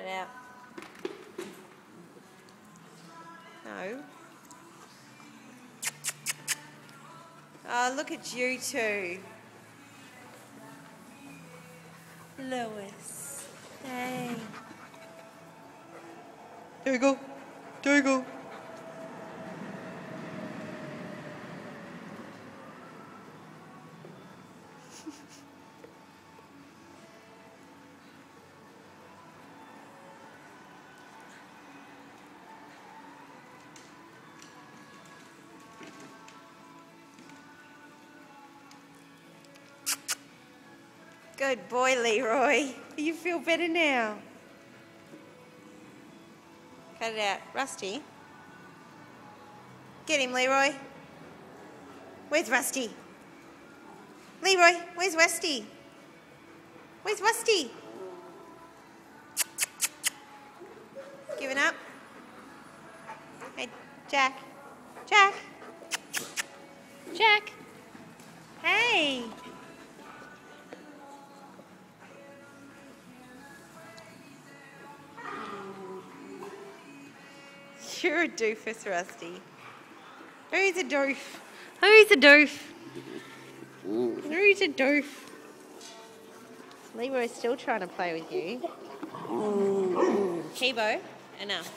it out. No. Oh, look at you two. Lewis. Hey. There we go. There we go. Good boy, Leroy. You feel better now. Cut it out. Rusty. Get him, Leroy. Where's Rusty? Leroy, where's Rusty? Where's Rusty? Giving up? Hey, Jack. Jack. Jack. You're a doofus, Rusty. Who's a doof? Who's a doof? Who's a doof? Leroy's still trying to play with you. Kebo, enough.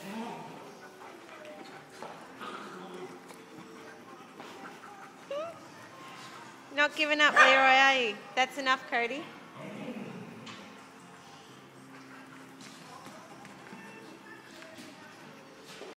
Not giving up, Leroy, are you? That's enough, Cody.